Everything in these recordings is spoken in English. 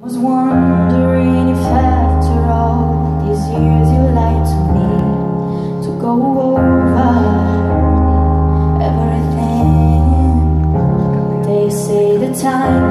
Was wondering if after all these years you lied to me to go over everything. They say the time's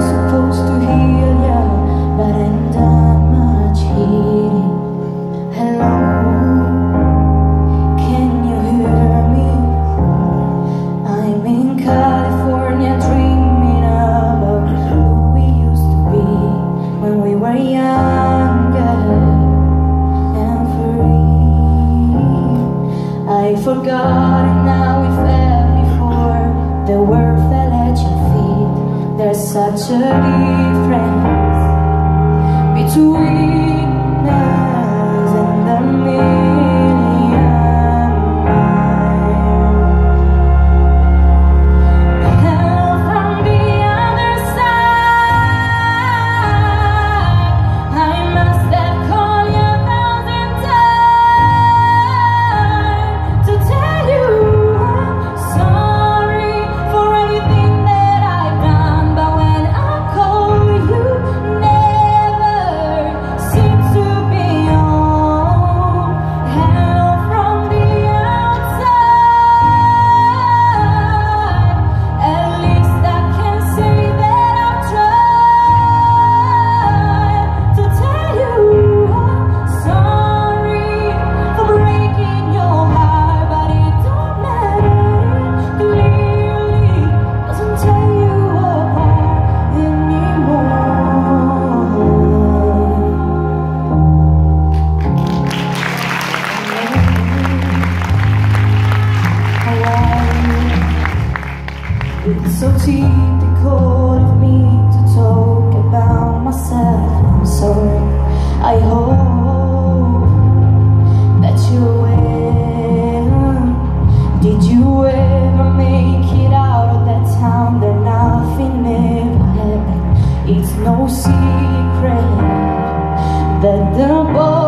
I forgot and now we fell before the world fell at your feet. There's such a difference between us and the million so typical of me to talk about myself. I'm sorry. I hope that you're well. Did you ever make it out of that town? There nothing ever happened. It's no secret that the us